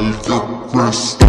life, the rest,